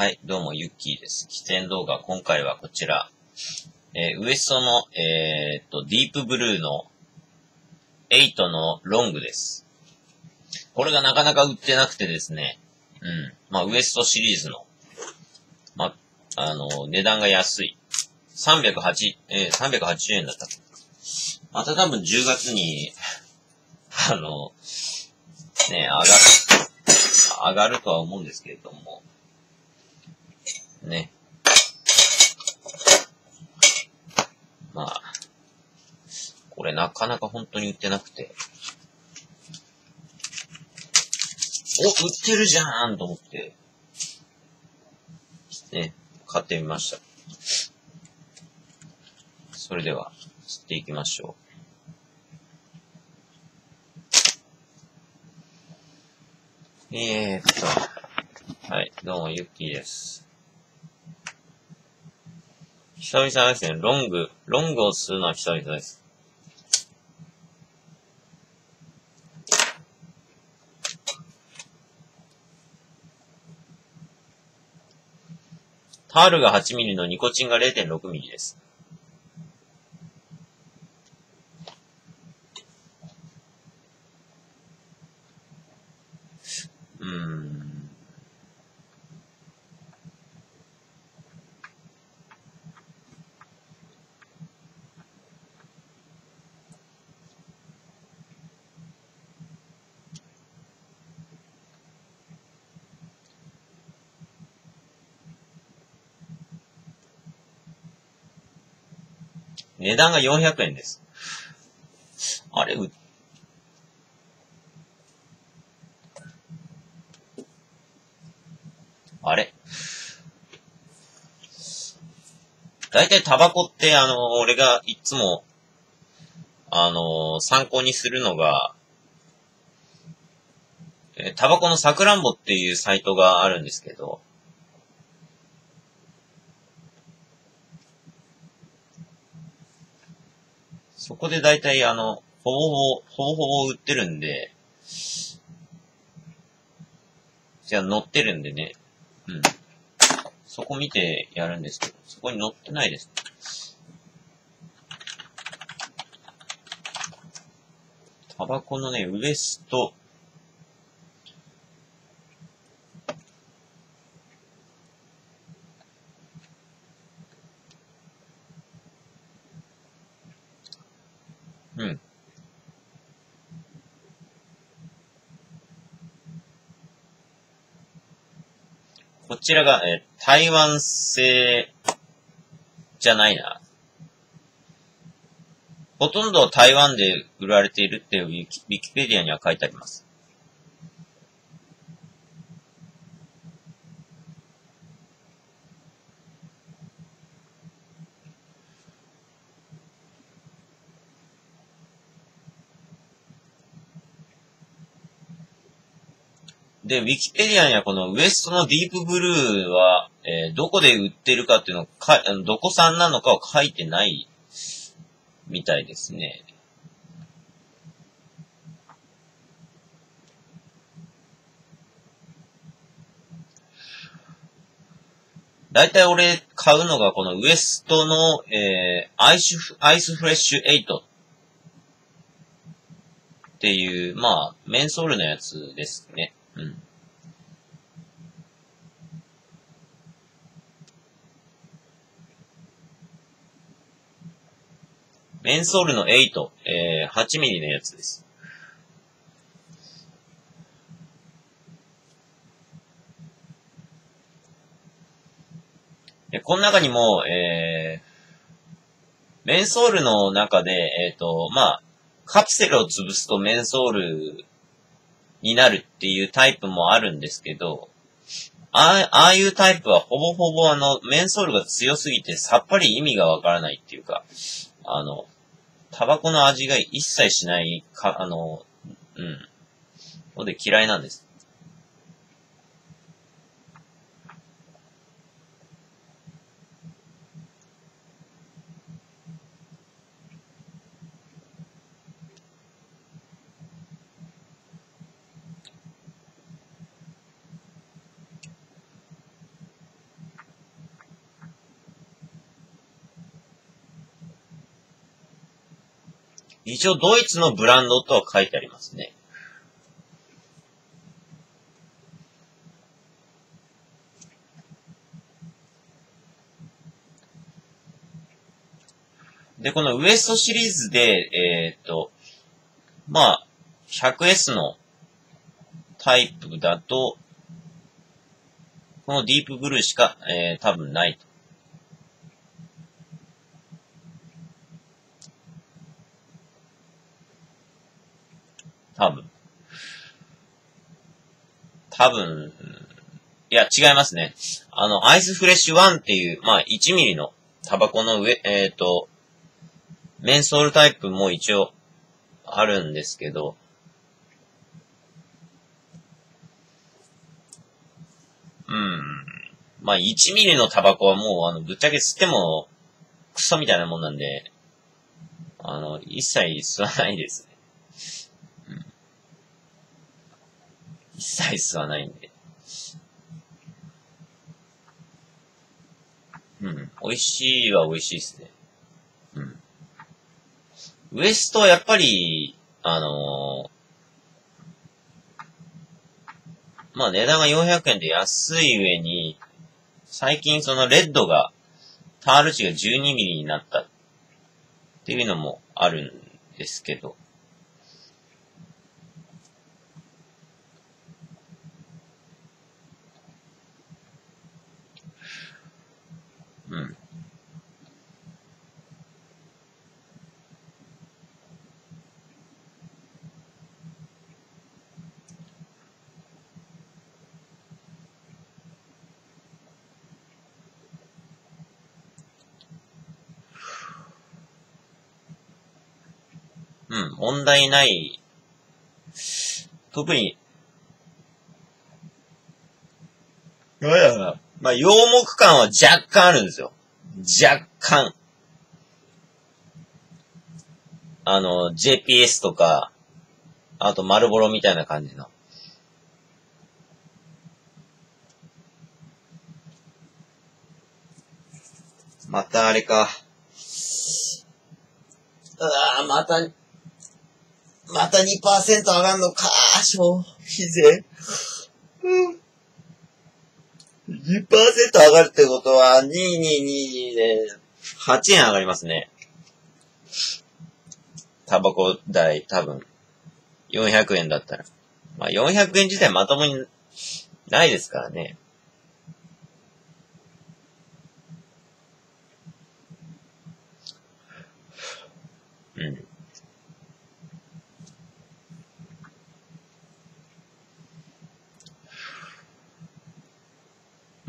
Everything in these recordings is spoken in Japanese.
はい、どうも、ユッキーです。起点動画、今回はこちら。えー、ウエストの、えー、っと、ディープブルーの8のロングです。これがなかなか売ってなくてですね。うん。まあ、ウエストシリーズの、まあ、あの、値段が安い。308、えー、380円だった。また多分10月に、あの、ね、上がる、上がるとは思うんですけれども、ね。まあ、これなかなか本当に売ってなくて、お、売ってるじゃんと思って、ね、買ってみました。それでは、吸っていきましょう。えーっと、はい、どうも、ゆっきーです。久々ですね。ロング、ロングをするのは久々です。タールが8ミリのニコチンが0.6ミリです。うーん。値段が400円です。あれ、あれ？だいたいタバコって、あの、俺がいつも、あの、参考にするのが、えタバコのさくらんぼっていうサイトがあるんですけど、そこで大体あの、ほぼほぼ、ほぼほぼ売ってるんで、じゃあ乗ってるんでね、うん。そこ見てやるんですけど、そこに乗ってないです。タバコのね、ウエスト、うん。こちらが、えー、台湾製じゃないな。ほとんど台湾で売られているってウィキウィキペディアには書いてあります。で、ウィキペディアにはこのウエストのディープブルーは、えー、どこで売ってるかっていうのをか、どこ産なのかを書いてないみたいですね。だいたい俺買うのがこのウエストの、えー、アイス、アイスフレッシュ8っていう、まあ、メンソールのやつですね。うん。メンソールの8、えー、8ミリのやつです。で、この中にも、えー、メンソールの中で、えっ、ー、と、まあ、カプセルを潰すとメンソールになるっていうタイプもあるんですけど、ああ、あいうタイプはほぼほぼあの、メンソールが強すぎてさっぱり意味がわからないっていうか、あの、タバコの味が一切しないか、あの、うん。ので嫌いなんです。一応ドイツのブランドとは書いてありますね。で、このウエストシリーズで、えっ、と、まあ、100S のタイプだと、このディープブルーしか、えー、多分ないと。多分。多分、いや、違いますね。あの、アイスフレッシュ1っていう、まあ、1ミリのタバコの上、えっ、ー、と、メンソールタイプも一応あるんですけど、うん。まあ、1ミリのタバコはもう、あの、ぶっちゃけ吸っても、クソみたいなもんなんで、あの、一切吸わないですね。うん。一切吸わないんで。うん。美味しいは美味しいですね。うん。ウエストはやっぱり、あのー、まあ値段が400円で安い上に、最近そのレッドが、タール値が12ミリになったっていうのもあるんですけど、うん、問題ない。特に、まあ、洋木感は若干あるんですよ。若干。あの、JPS とか、あと丸ボロみたいな感じの。またあれか。ああ、また、また2%上がんのか、消費税。うん。2%上がるってことは、2222で、8円上がりますね。タバコ代、多分。400円だったら。まあ、400円自体まともにないですからね。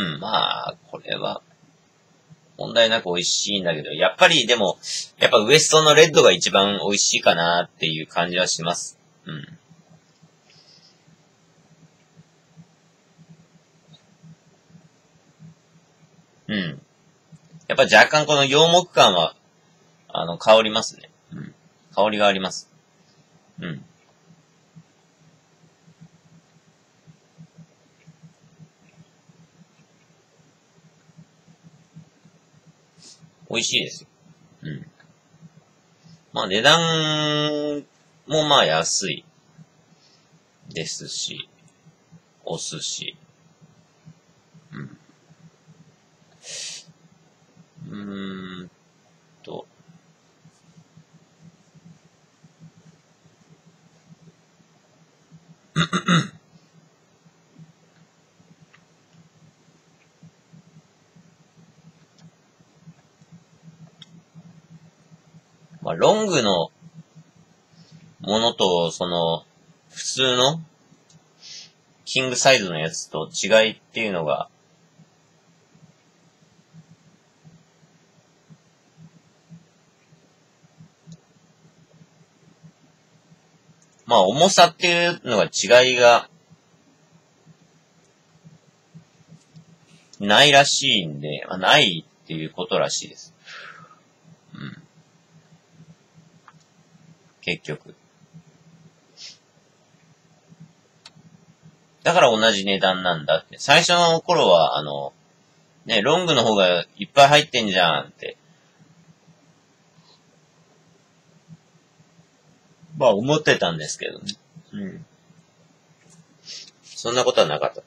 うん、まあ、これは、問題なく美味しいんだけど、やっぱりでも、やっぱウエストのレッドが一番美味しいかなっていう感じはします。うん。うん。やっぱ若干この洋木感は、あの、香りますね。うん。香りがあります。味しいですよ。うん。まあ値段もまあ安いですし、お寿司。うん。うーんと。ロングのものと、その、普通の、キングサイズのやつと違いっていうのが、まあ、重さっていうのが違いが、ないらしいんで、まあ、ないっていうことらしいです。うん。結局。だから同じ値段なんだって。最初の頃は、あの、ね、ロングの方がいっぱい入ってんじゃんって。まあ思ってたんですけどね。うん。そんなことはなかった。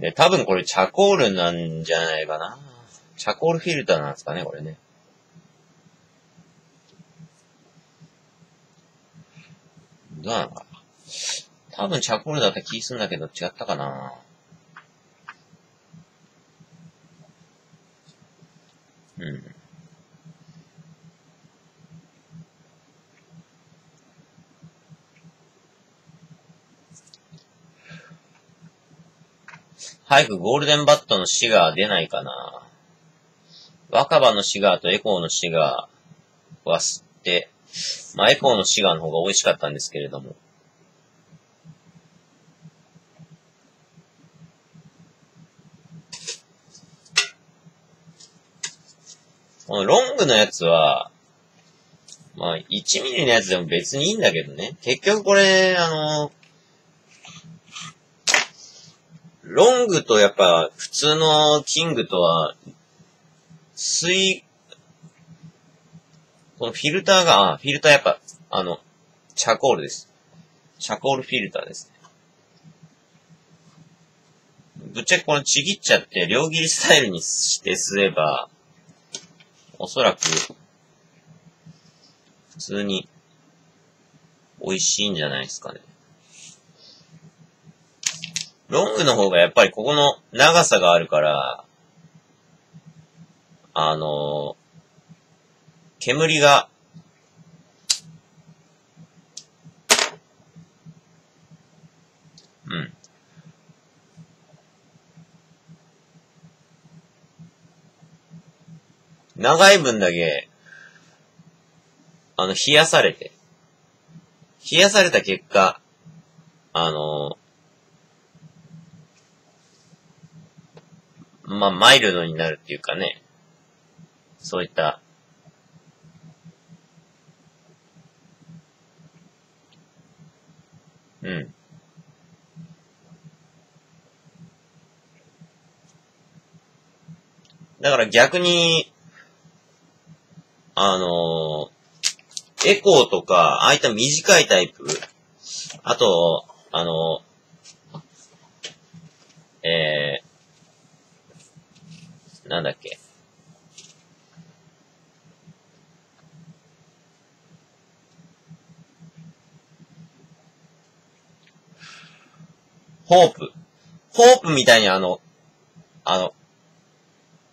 で、多分これチャコールなんじゃないかな。チャコールフィルターなんですかね、これね。どうなのかな。多分チャコールだった気するんだけど違ったかな。うん。早くゴールデンバットのシガー出ないかな。若葉のシガーとエコーのシガーは吸って、まあエコーのシガーの方が美味しかったんですけれども。このロングのやつは、まあ、1ミリのやつでも別にいいんだけどね。結局これ、あの、ロングとやっぱ普通のキングとは、水、このフィルターが、あ、フィルターやっぱ、あの、チャコールです。チャコールフィルターですぶっちゃけこのちぎっちゃって両切りスタイルにしてすれば、おそらく、普通に、美味しいんじゃないですかね。ロングの方がやっぱりここの長さがあるから、あの煙が、うん。長い分だけ、あの、冷やされて、冷やされた結果、あの、まあ、マイルドになるっていうかね、そういった、うん。だから逆に、あの、エコーとか、ああいった短いタイプ、あと、あのー、えー、なんだっけ？ホープ。ホープみたいにあの、あの、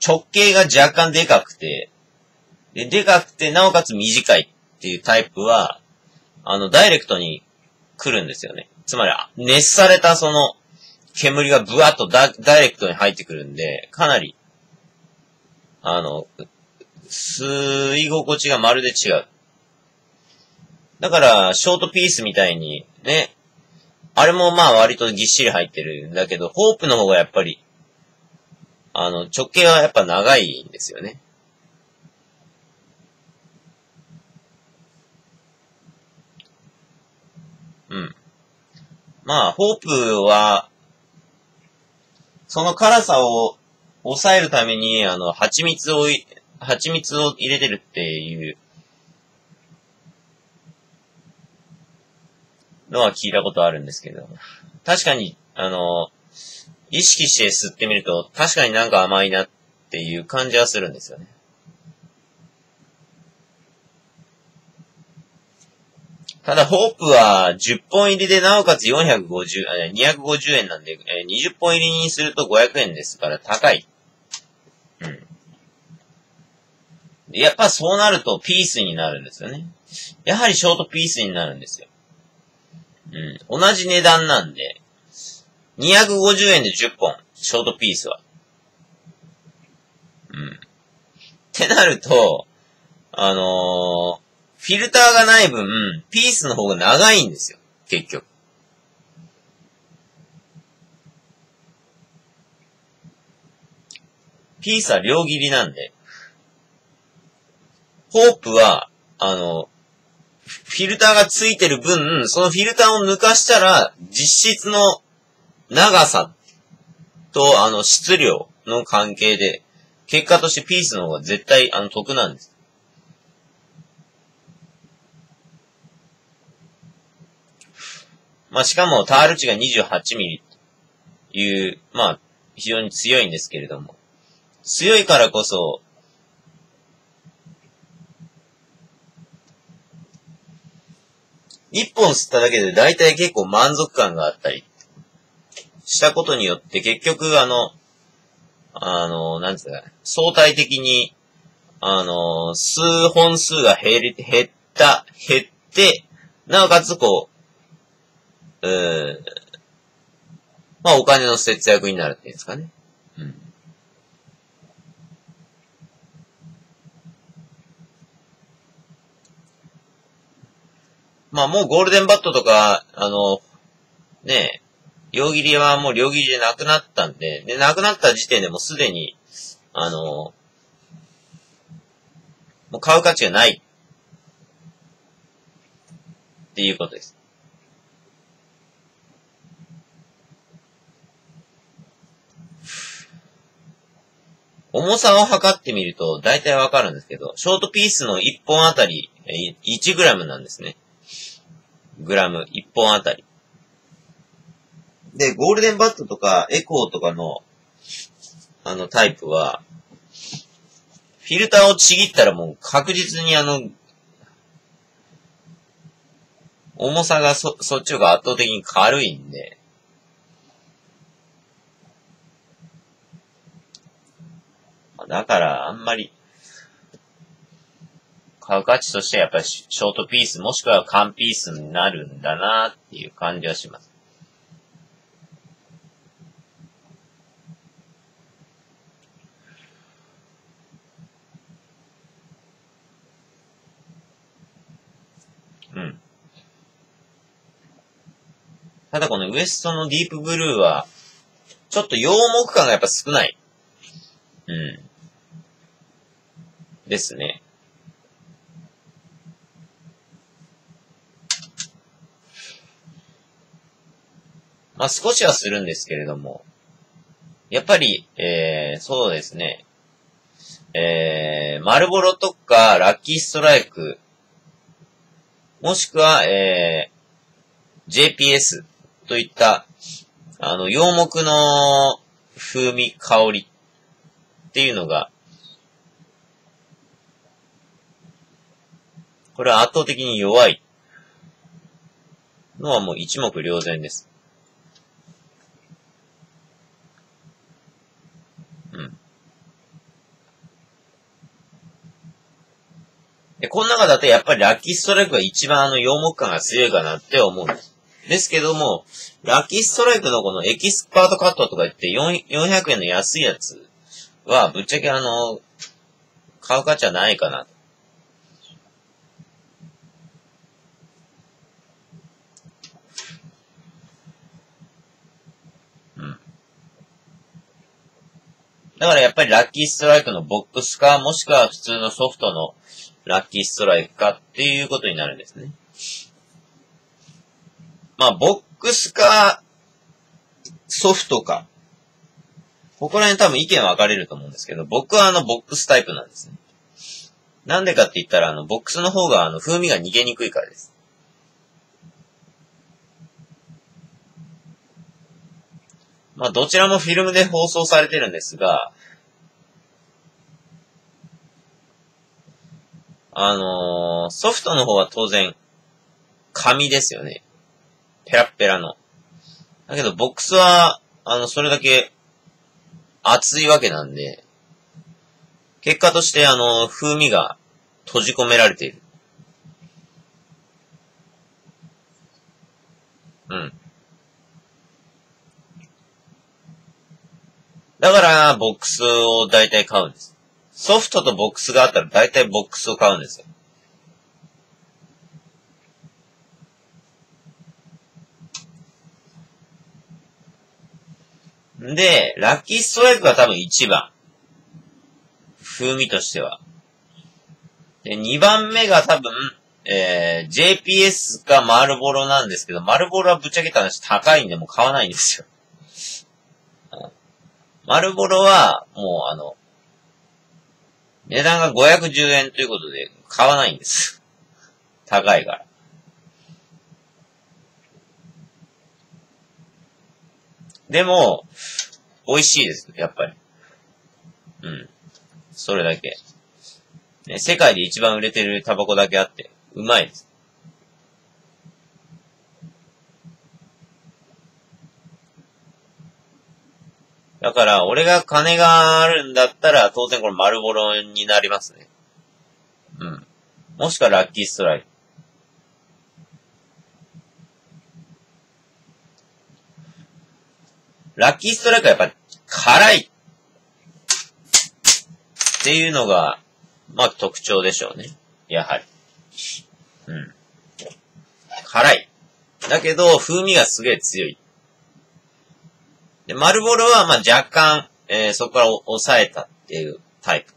直径が若干でかくて、で、でかくて、なおかつ短いっていうタイプは、あの、ダイレクトに来るんですよね。つまり、熱されたその、煙がブワッとダダイレクトに入ってくるんで、かなり、あの、吸い心地がまるで違う。だから、ショートピースみたいに、ね、あれもまあ割とぎっしり入ってるんだけど、ホープの方がやっぱり、あの、直径はやっぱ長いんですよね。うん。まあ、ホープは、その辛さを抑えるために、あの、蜂蜜を、蜂蜜を入れてるっていうのは聞いたことあるんですけど、確かに、あの、意識して吸ってみると、確かになんか甘いなっていう感じはするんですよね。ただ、ホープは10本入りでなおかつ450、250円なんで、20本入りにすると500円ですから高い。うん。やっぱそうなるとピースになるんですよね。やはりショートピースになるんですよ。うん。同じ値段なんで、250円で10本、ショートピースは。うん。ってなると、あのー、フィルターがない分、ピースの方が長いんですよ。結局。ピースは両切りなんで。ホープは、あの、フィルターがついてる分、そのフィルターを抜かしたら、実質の長さと、あの、質量の関係で、結果としてピースの方が絶対、あの、得なんです。まあ、しかも、タール値が28ミリという、まあ、非常に強いんですけれども、強いからこそ、一本吸っただけで大体結構満足感があったりしたことによって結局あの、あの、なんつうか、相対的に、あの、数本数が減り、減った、減って、なおかつこう、うーんまあお金の節約になるっていうんですかね。うん。まあもうゴールデンバットとか、あの、ねえ、両切りはもう両切りでなくなったんで、で、なくなった時点でもうすでに、あの、もう買う価値がない。っていうことです。重さを測ってみると、大体わかるんですけど、ショートピースの1本あたり、1グラムなんですね。グラム、1本あたり。で、ゴールデンバットとかエコーとかの、あのタイプは、フィルターをちぎったらもう確実にあの、重さがそ、そっちが圧倒的に軽いんで、だからあんまり、買う価値としてはやっぱりショートピースもしくは缶ピースになるんだなっていう感じはします。うん。ただこのウエストのディープブルーは、ちょっと羊目感がやっぱ少ない。うん。ですね。まあ少しはするんですけれども、やっぱり、えー、そうですね。えー、マルボロとか、ラッキーストライク、もしくは、えー、JPS といった、あの、洋木の風味、香りっていうのが、これは圧倒的に弱いのはもう一目瞭然です。で、この中だとやっぱりラッキーストライクが一番あの、洋モク感が強いかなって思うんです。ですけども、ラッキーストライクのこのエキスパートカットとか言って400円の安いやつは、ぶっちゃけあの、買う価値はないかな。うん。だからやっぱりラッキーストライクのボックスか、もしくは普通のソフトのラッキーストライクかっていうことになるんですね。まあ、ボックスか、ソフトか。ここら辺多分意見分かれると思うんですけど、僕はあの、ボックスタイプなんですね。なんでかって言ったら、あの、ボックスの方があの、風味が逃げにくいからです。まあ、どちらもフィルムで放送されてるんですが、あのー、ソフトの方は当然、紙ですよね。ペラッペラの。だけど、ボックスは、あの、それだけ、熱いわけなんで、結果として、あの、風味が閉じ込められている。うん。だから、ボックスを大体買うんです。ソフトとボックスがあったら大体ボックスを買うんですよ。で、ラッキーストライクが多分1番。風味としては。で、2番目が多分、えー、JPS かマルボロなんですけど、マルボロはぶっちゃけた話高いんでもう買わないんですよ。マルボロは、もうあの、値段が510円ということで、買わないんです。高いから。でも、美味しいです、やっぱり。うん。それだけ。ね、世界で一番売れてるタバコだけあって、うまいです。だから、俺が金があるんだったら、当然これ丸ボロになりますね。うん。もしくはラッキーストライク。ラッキーストライクはやっぱ辛いっていうのが、まあ特徴でしょうね。やはり。うん。辛い。だけど、風味がすげえ強い。で、丸ボロは、まあ、若干、えー、そこから抑えたっていうタイプ。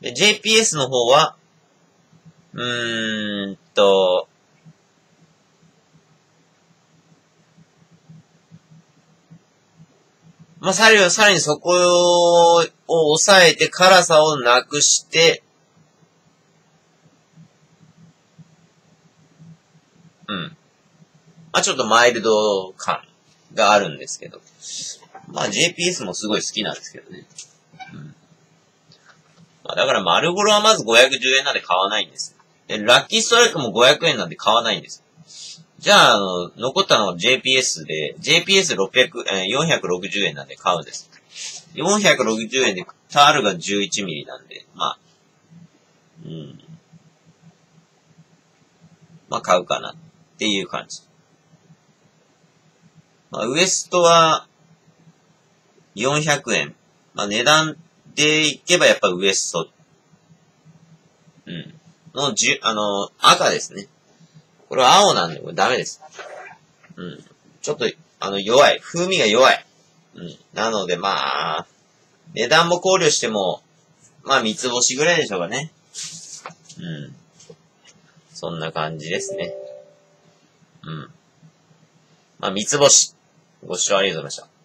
で、JPS の方は、うーんと、まあ、さらに、さらにそこを抑えて辛さをなくして、うん。まあ、ちょっとマイルド感があるんですけど。まあ JPS もすごい好きなんですけどね。うん。まあだから丸ボロはまず510円なんで買わないんです。で、ラッキーストライクも500円なんで買わないんです。じゃあ、あの、残ったのは JPS で、JPS600、えー、460円なんで買うんです。460円で、タールが11ミリなんで、まあ、うん。まあ買うかなっていう感じ。まあ、ウエストは、400円。まあ、値段でいけばやっぱウエスト。うん。の、じゅ、あの、赤ですね。これは青なんで、これダメです。うん。ちょっと、あの、弱い。風味が弱い。うん。なので、まあ、値段も考慮しても、まあ、三つ星ぐらいでしょうかね。うん。そんな感じですね。うん。まあ、三つ星。ご視聴ありがとうございました。